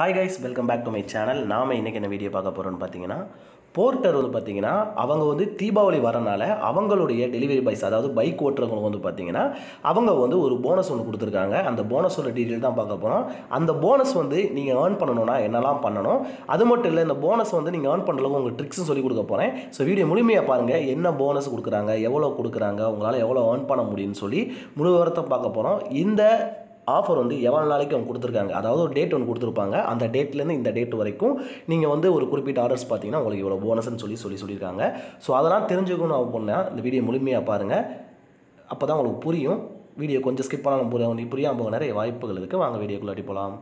Hi guys welcome back to my channel நாம இன்றைக்கி என்ன வீடியோ பார்க்க போகிறோம்னு பார்த்தீங்கன்னா போர்ட்டர் வந்து பார்த்தீங்கன்னா அவங்க வந்து தீபாவளி வரனால அவங்களுடைய டெலிவரி பாய்ஸ் அதாவது பைக் ஓட்டுறவங்களுக்கு வந்து பார்த்தீங்கன்னா அவங்க வந்து ஒரு போனஸ் ஒன்று கொடுத்துருக்காங்க. அந்த போனஸோட டீட்டெயில் தான் பார்க்க போகிறோம் அந்த போனஸ் வந்து நீங்கள் ஏர்ன் பண்ணணும்னா என்னெல்லாம் பண்ணணும்? அது மட்டும் இல்லை இந்த போனஸ் வந்து நீங்கள் ஏர்ன் பண்ணுறதுக்கு உங்கள் ட்ரிக்ஸும் சொல்லி கொடுக்க போகிறேன் ஸோ வீடியோ முழுமையாக பாருங்கள் என்ன போனஸ் கொடுக்குறாங்க எவ்வளோ கொடுக்குறாங்க உங்களால் எவ்வளோ ஏர்ன் பண்ண முடியும்னு சொல்லி முழு விவரத்தை பார்க்க போகிறோம் இந்த ஆஃபர் வந்து எவ்வளோ நாளைக்கு அவங்க கொடுத்துருக்காங்க? அதாவது ஒரு டேட் ஒன்று கொடுத்துருப்பாங்க. அந்த டேட்லேருந்து இந்த டேட் வரைக்கும் நீங்கள் வந்து ஒரு குறிப்பிட்ட ஆர்டர்ஸ் பார்த்தீங்கன்னா உங்களுக்கு இவ்வளோ போனஸ்னு சொல்லி சொல்லி சொல்லியிருக்காங்க. ஸோ அதெல்லாம் தெரிஞ்சுக்கணும் அப்படின்னா இந்த வீடியோ முழுமையாக பாருங்கள் அப்போ தான் உங்களுக்கு புரியும். வீடியோ கொஞ்சம் ஸ்கிப் பண்ணாலும் புரியும் புரியாமல் போக நிறைய வாய்ப்புகள் இருக்குது வாங்க வீடியோக்குள்ளாட்டி போகலாம்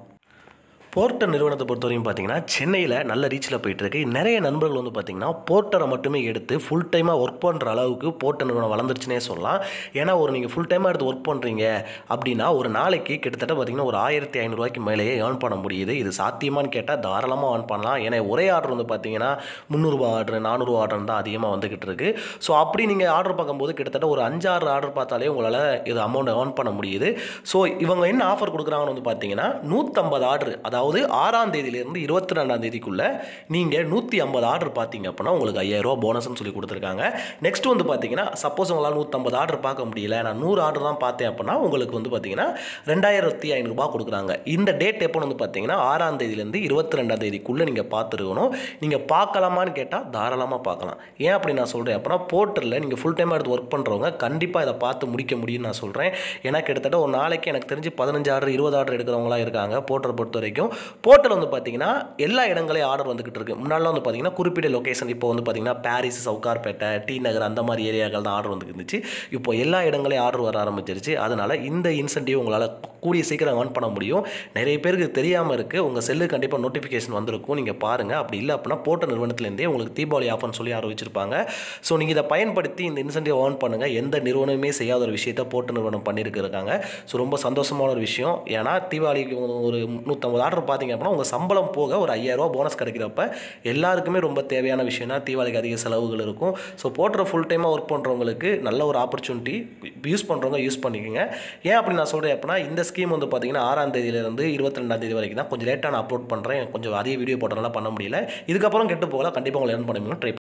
போர்ட்டர் நிறுவனத்தை பொறுத்தவரையும் பார்த்தீங்கன்னா சென்னையில் நல்ல ரீச்சில் போயிட்டுருக்கு. நிறைய நண்பர்கள் வந்து பார்த்தீங்கன்னா போர்ட்டரை மட்டுமே எடுத்து ஃபுல் டைமாக ஒர்க் பண்ணுற அளவுக்கு போர்ட்டர் நிறுவனம் வளர்ந்துருச்சுனே சொல்லலாம். ஏன்னா ஒரு நீங்கள் ஃபுல் டைமாக எடுத்து ஒர்க் பண்ணுறீங்க அப்படின்னா ஒரு நாளைக்கு கிட்டத்தட்ட பார்த்தீங்கன்னா ஒரு ஆயிரத்தி ஐநூறுரூவாய்க்கு மேலேயே ஏர்ன் பண்ண முடியுது. இது சாத்தியமான்னு கேட்டால் தாராளமாக ஏர்ன் பண்ணலாம். ஏன்னா ஒரே ஆர்டர் வந்து பார்த்தீங்கன்னா முந்நூறுரூவா ஆர்டர் நானூறுரூவா ஆர்டர் தான் அதிகமாக வந்துக்கிட்டு இருக்கு. ஸோ அப்படி நீங்கள் ஆர்டர் பார்க்கும்போது கிட்டத்தட்ட ஒரு அஞ்சாறு ஆர்டர் பார்த்தாலே உங்களால் இது அமௌண்ட் ஏர்ன் பண்ண முடியுது. ஸோ இவங்க என்ன ஆஃபர் கொடுக்குறாங்கன்னு வந்து பார்த்தீங்கன்னா நூற்றம்பது ஆர்டர் அதாவது ஆறாம் தேதியிலேருந்து இருபத்தி ரெண்டாம் தேதிக்குள்ளே நீங்கள் நூற்றி ஐம்பது ஆர்டர் பார்த்தீங்க அப்படின்னா உங்களுக்கு ஐயாயிரரூவா போனஸ்னு சொல்லி கொடுத்துருக்காங்க. நெக்ஸ்ட் வந்து பார்த்தீங்கன்னா சப்போஸ் உங்களால் நூற்றம்பது ஆர்டர் பார்க்க முடியல. நான் நூறு ஆர்டர் தான் பார்த்தேன் அப்படின்னா உங்களுக்கு வந்து பார்த்தீங்கன்னா ரெண்டாயிரத்தி ஐநூறுரூபா கொடுக்குறாங்க. இந்த டேட் எப்போ வந்து பார்த்தீங்கன்னா ஆறாம் தேதியிலேருந்து இருபத்தி ரெண்டாம் தேதிக்குள்ளே நீங்கள் பார்த்துருக்கணும். நீங்கள் பார்க்கலாமான்னு கேட்டால் தாராளமாக பார்க்கலாம். ஏன் அப்படி நான் சொல்கிறேன் அப்படின்னா போர்ட்டரில் நீங்கள் ஃபுல் டைமாக எடுத்து ஒர்க் பண்ணுறவங்க கண்டிப்பாக இதை பார்த்து முடிக்க முடியும்னு நான் சொல்கிறேன் ஏன்னா கிட்டத்தட்ட ஒரு நாளைக்கு எனக்கு தெரிஞ்சு பதினஞ்சு ஆர்டர் இருபது ஆர்டர் எடுக்கிறவங்களாம் இருக்காங்க போர்ட்டரை பொறுத்த வரைக்கும் போர்ட்டல் வந்து பார்த்தீங்கன்னா எல்லா இடங்களையும் ஆர்டர் வந்துக்கிட்டு இருக்கு. முன்னாடிலாம் வந்து பார்த்தீங்கன்னா குறிப்பிட்ட லொக்கேஷன் இப்போ வந்து பார்த்தீங்கன்னா பாரிஸ் சவுகார்பேட்டை டி நகர் அந்த மாதிரி ஏரியாக்கள் தான் ஆர்டர் வந்துட்டு இருந்துச்சு இப்போ எல்லா இடங்களையும் ஆர்டர் வர ஆரம்பிச்சிருச்சு. அதனால் இந்த இன்சென்டிவ் உங்களால் கூடிய சீக்கிரம் ஏர்ன் பண்ண முடியும். நிறைய பேருக்கு தெரியாமல் இருக்குது உங்கள் செல்லு கண்டிப்பாக நோட்டிஃபிகேஷன் வந்திருக்கும். நீங்கள் பாருங்கள் அப்படி இல்லை அப்படின்னா போட்ட நிறுவனத்துலேருந்தே உங்களுக்கு தீபாவளி ஆஃபர்னு சொல்லி ஆரம்பிச்சிருப்பாங்க ஸோ நீங்கள் இதை பயன்படுத்தி இந்த இன்சென்டிவ் ஏர்ன் பண்ணுங்கள் எந்த நிறுவனமே செய்யாத ஒரு விஷயத்தை போட்ட நிறுவனம் பண்ணியிருக்கிறாங்க ஸோ ரொம்ப சந்தோஷமான ஒரு விஷயம். ஏன்னா தீபாவளிக்கு ஒரு நூற்றம்பது ஆர்டர் பார்த்தீங்க அப்படின்னா உங்கள் சம்பளம் போக ஒரு ஐயாயிரரூபா போனஸ் கிடைக்கிறப்ப எல்லாருக்குமே ரொம்ப தேவையான விஷயம்னா தீபாவளிக்கு அதிக செலவுகள் இருக்கும். ஸோ போட்டுற ஃபுல் டைமாக ஒர்க் பண்ணுறவங்களுக்கு நல்ல ஒரு ஆப்பர்ச்சுனிட்டி யூஸ் பண்ணுறவங்க யூஸ் பண்ணிக்கோங்க. ஏன் அப்படி நான் சொல்கிறேன் அப்படின்னா இந்த ஸ்கீம் வந்து பார்த்தீங்கன்னா ஆறாம் தேதியிலேருந்து இருபத்தி ரெண்டாம் தேதி வரைக்கும் தான். கொஞ்சம் லேட்டாக நான் அப்லோட் பண்ணுறேன் கொஞ்சம் அதிக வீடியோ போட்டனால பண்ண முடியல. இதுக்கப்புறம் கெட்டு போகலாம் கண்டிப்பாக உங்களை ஏர்ன் பண்ண முடியும் ட்ரை